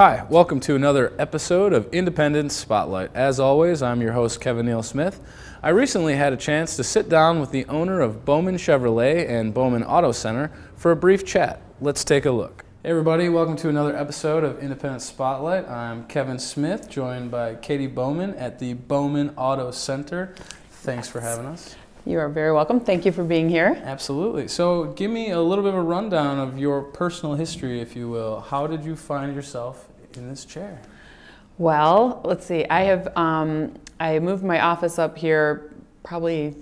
Hi, welcome to another episode of Independence Spotlight. As always, I'm your host, Kevin Neal Smith. I recently had a chance to sit down with the owner of Bowman Chevrolet and Bowman Auto Center for a brief chat. Let's take a look. Hey everybody, welcome to another episode of Independence Spotlight. I'm Kevin Smith, joined by Katie Bowman at the Bowman Auto Center. Thanks for having us. You are very welcome. Thank you for being here. Absolutely. So, give me a little bit of a rundown of your personal history, if you will. How did you find yourself in this chair? Well, let's see. I have um, I moved my office up here probably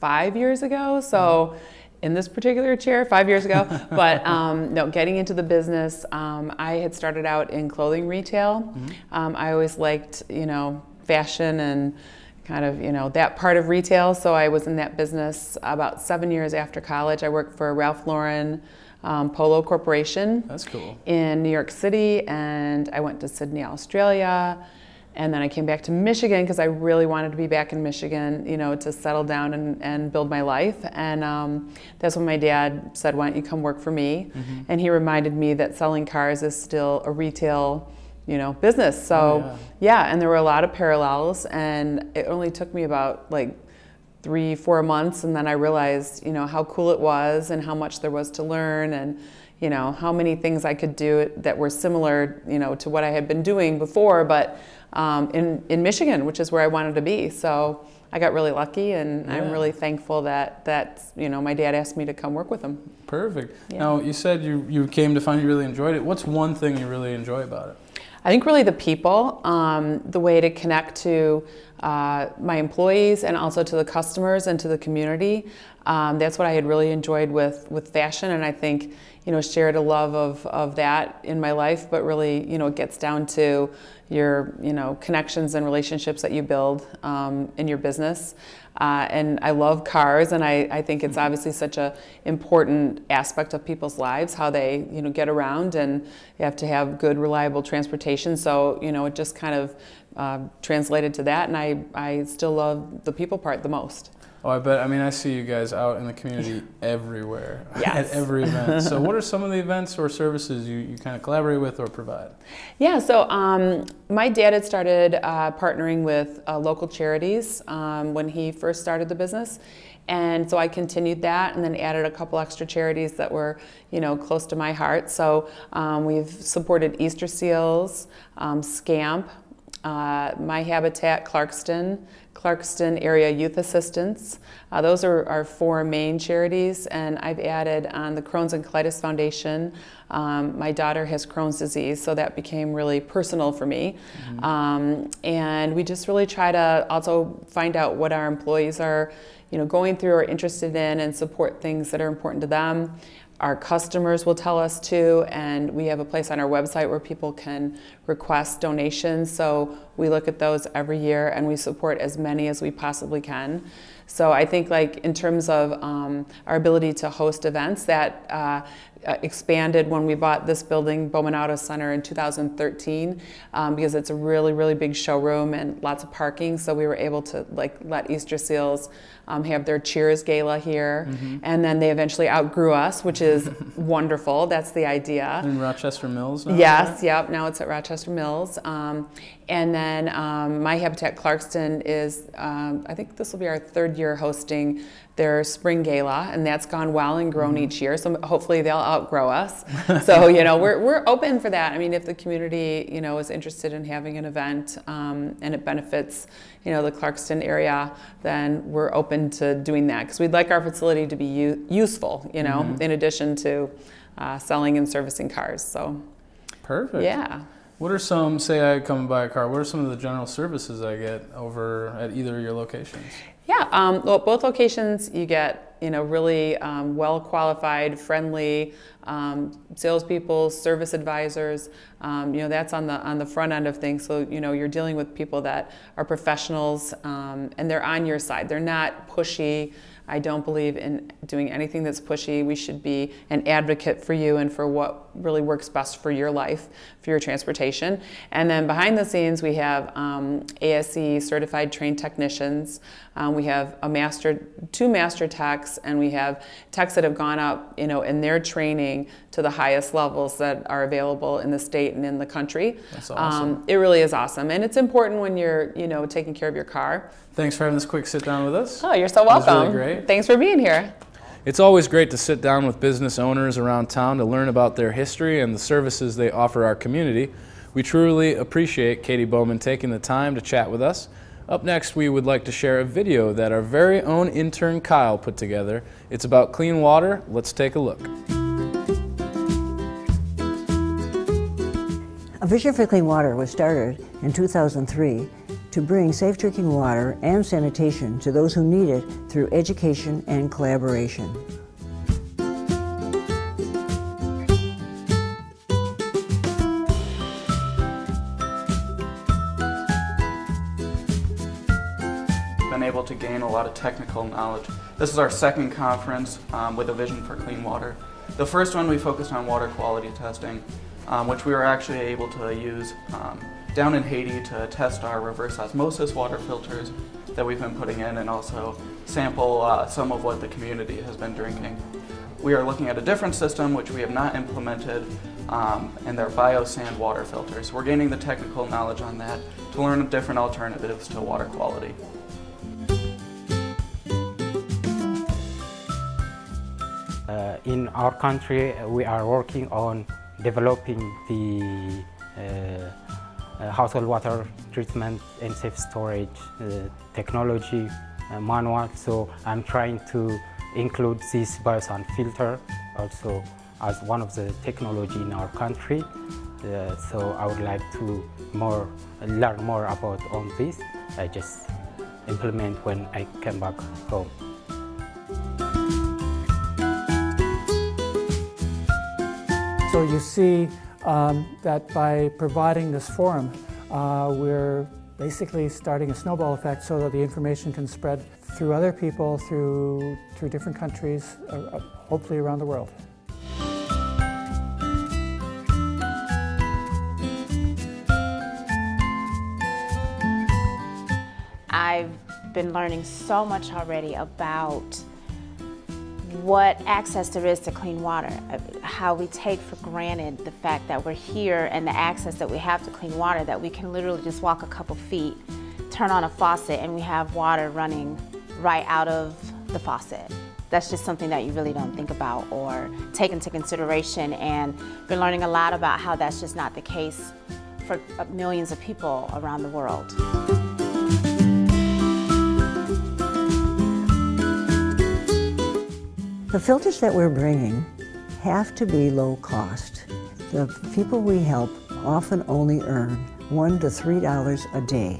five years ago. So. In this particular chair, five years ago, but um, no, getting into the business, um, I had started out in clothing retail. Mm-hmm. Um, I always liked, you know, fashion and kind of, you know, that part of retail. So I was in that business about seven years after college. I worked for Ralph Lauren, um, Polo Corporation. That's cool. In New York City, and I went to Sydney, Australia, and then I came back to Michigan because I really wanted to be back in Michigan, you know, to settle down and, and build my life. And um, that's when my dad said, "Why don't you come work for me?" Mm-hmm. And he reminded me that selling cars is still a retail you know business so oh, yeah. yeah. and there were a lot of parallels and it only took me about like three, four months, and then I realized, you know, how cool it was and how much there was to learn and, you know, how many things I could do that were similar, you know, to what I had been doing before, but um, in, in Michigan, which is where I wanted to be. So I got really lucky, and yeah. I'm really thankful that, that, you know, my dad asked me to come work with him. Perfect. Yeah. Now, you said you, you came to find you really enjoyed it. What's one thing you really enjoy about it? I think really the people, um, the way to connect to uh, my employees and also to the customers and to the community. Um, that's what I had really enjoyed with, with fashion, and I think you know shared a love of, of that in my life. But really, you know, it gets down to your you know connections and relationships that you build um, in your business. Uh, and I love cars, and I, I think it's obviously such an important aspect of people's lives how they you know get around, and you have to have good, reliable transportation. So you know, it just kind of uh, translated to that, and I I still love the people part the most. Oh, I bet. I mean, I see you guys out in the community everywhere yes. at every event. So, what are some of the events or services you, you kind of collaborate with or provide? Yeah, so um, my dad had started uh, partnering with uh, local charities um, when he first started the business. And so I continued that and then added a couple extra charities that were, you know, close to my heart. So um, we've supported Easter Seals, um, SCAMP, uh, My Habitat Clarkston, Clarkston Area Youth Assistance. Uh, those are our four main charities, and I've added on the Crohn's and Colitis Foundation. Um, my daughter has Crohn's disease, so that became really personal for me. Mm-hmm. Um, and we just really try to also find out what our employees are, you know, going through or interested in, and support things that are important to them. Our customers will tell us too, and we have a place on our website where people can request donations. So we look at those every year and we support as many as we possibly can. So I think like in terms of um, our ability to host events, that uh, uh, expanded when we bought this building, Bowman Auto Center, in 2013, um, because it's a really, really big showroom and lots of parking. So we were able to like let Easter Seals um, have their Cheers Gala here, mm-hmm. and then they eventually outgrew us, which is wonderful. That's the idea. In Rochester Mills. Now, yes, right? yep. Now it's at Rochester Mills, um, and then um, My Habitat Clarkston is. Um, I think this will be our third year hosting their spring gala, and that's gone well and grown mm-hmm. each year. So hopefully they'll outgrow us. so you know we're we're open for that. I mean, if the community you know is interested in having an event um, and it benefits you know the Clarkston area, then we're open to doing that because we'd like our facility to be u- useful. You know, mm-hmm. in addition to uh, selling and servicing cars. So perfect. Yeah. What are some, say I come and buy a car, what are some of the general services I get over at either of your locations? Yeah, um, well, both locations you get you know really um, well qualified, friendly um, salespeople, service advisors. Um, you know that's on the on the front end of things. So you know you're dealing with people that are professionals um, and they're on your side. They're not pushy. I don't believe in doing anything that's pushy. We should be an advocate for you and for what really works best for your life, for your transportation. And then behind the scenes, we have um, ASE certified trained technicians. Um, we have a master, two master techs, and we have techs that have gone up, you know, in their training to the highest levels that are available in the state and in the country. That's awesome. Um, it really is awesome, and it's important when you're, you know, taking care of your car. Thanks for having this quick sit down with us. Oh, you're so It was welcome. really great. Thanks for being here. It's always great to sit down with business owners around town to learn about their history and the services they offer our community. We truly appreciate Katie Bowman taking the time to chat with us. Up next, we would like to share a video that our very own intern Kyle put together. It's about clean water. Let's take a look. A Vision for Clean Water was started in 2003 to bring safe drinking water and sanitation to those who need it through education and collaboration. been able to gain a lot of technical knowledge. This is our second conference um, with a vision for clean water. The first one we focused on water quality testing, um, which we were actually able to use um, down in Haiti to test our reverse osmosis water filters that we've been putting in and also sample uh, some of what the community has been drinking. We are looking at a different system which we have not implemented um, and they're biosand water filters. We're gaining the technical knowledge on that to learn different alternatives to water quality. Uh, in our country, uh, we are working on developing the uh, household water treatment and safe storage uh, technology uh, manual. So I'm trying to include this biosand filter also as one of the technology in our country. Uh, so I would like to more learn more about on this. I just implement when I come back home. So you see um, that by providing this forum, uh, we're basically starting a snowball effect so that the information can spread through other people, through, through different countries, uh, uh, hopefully around the world. I've been learning so much already about what access there is to clean water, uh, how we take for granted the fact that we're here and the access that we have to clean water, that we can literally just walk a couple feet, turn on a faucet, and we have water running right out of the faucet. That's just something that you really don't think about or take into consideration and been learning a lot about how that's just not the case for uh, millions of people around the world. The filters that we're bringing have to be low cost. The people we help often only earn one to three dollars a day.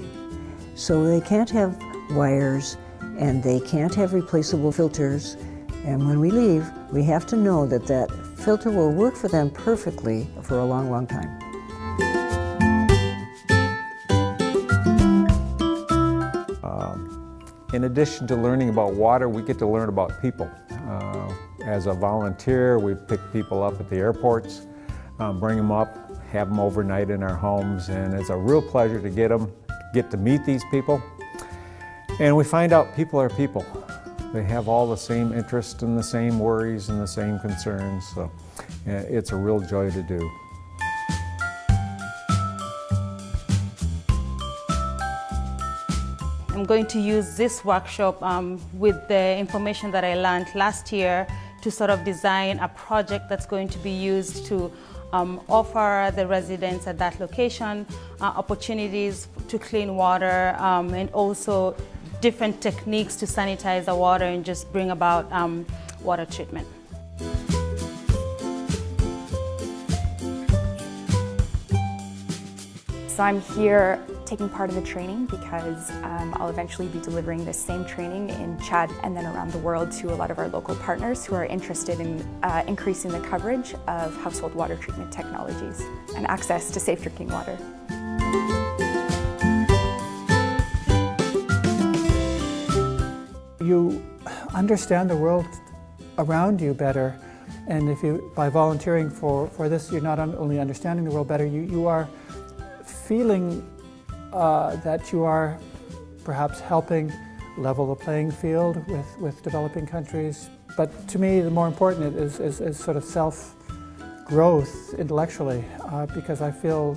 So they can't have wires and they can't have replaceable filters. And when we leave, we have to know that that filter will work for them perfectly for a long, long time. Uh, in addition to learning about water, we get to learn about people. As a volunteer, we pick people up at the airports, um, bring them up, have them overnight in our homes, and it's a real pleasure to get them, get to meet these people. And we find out people are people. They have all the same interests and the same worries and the same concerns, so uh, it's a real joy to do. I'm going to use this workshop um, with the information that I learned last year to sort of design a project that's going to be used to um, offer the residents at that location uh, opportunities to clean water um, and also different techniques to sanitize the water and just bring about um, water treatment. So I'm here taking part of the training because um, I'll eventually be delivering this same training in Chad and then around the world to a lot of our local partners who are interested in uh, increasing the coverage of household water treatment technologies and access to safe drinking water. You understand the world around you better. And if you, by volunteering for, for this, you're not only understanding the world better, you, you are feeling uh, that you are perhaps helping level the playing field with, with developing countries. But to me, the more important is, is, is sort of self growth intellectually, uh, because I feel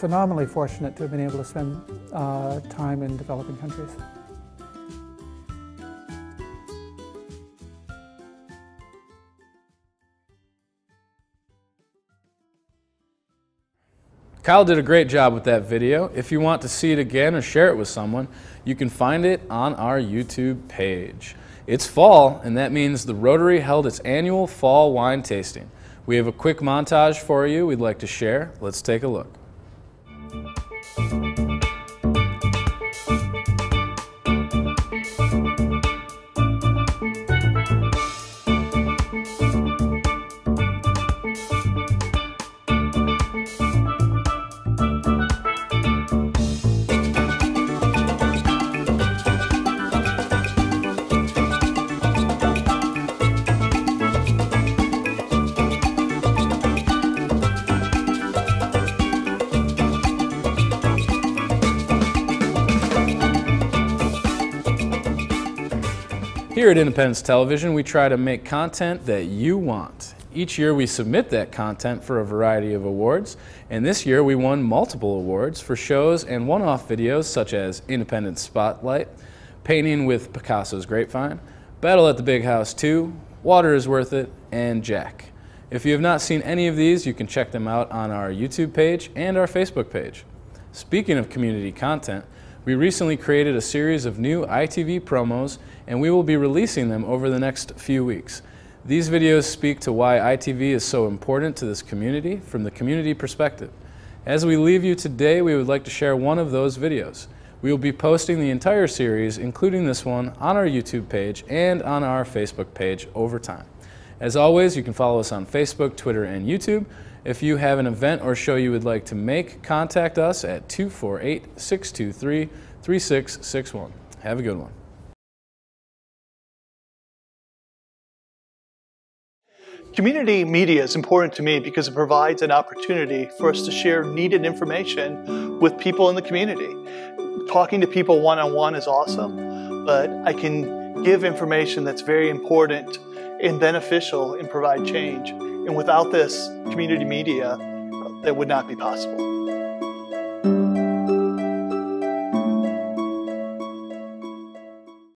phenomenally fortunate to have been able to spend uh, time in developing countries. Kyle did a great job with that video. If you want to see it again or share it with someone, you can find it on our YouTube page. It's fall, and that means the Rotary held its annual fall wine tasting. We have a quick montage for you we'd like to share. Let's take a look. Here at Independence Television, we try to make content that you want. Each year we submit that content for a variety of awards, and this year we won multiple awards for shows and one-off videos such as Independence Spotlight, Painting with Picasso's Grapevine, Battle at the Big House 2, Water is Worth It, and Jack. If you have not seen any of these, you can check them out on our YouTube page and our Facebook page. Speaking of community content, we recently created a series of new ITV promos and we will be releasing them over the next few weeks. These videos speak to why ITV is so important to this community from the community perspective. As we leave you today, we would like to share one of those videos. We will be posting the entire series, including this one, on our YouTube page and on our Facebook page over time. As always, you can follow us on Facebook, Twitter, and YouTube. If you have an event or show you would like to make, contact us at 248 623 3661. Have a good one. Community media is important to me because it provides an opportunity for us to share needed information with people in the community. Talking to people one on one is awesome, but I can give information that's very important and beneficial and provide change. And without this community media, that would not be possible.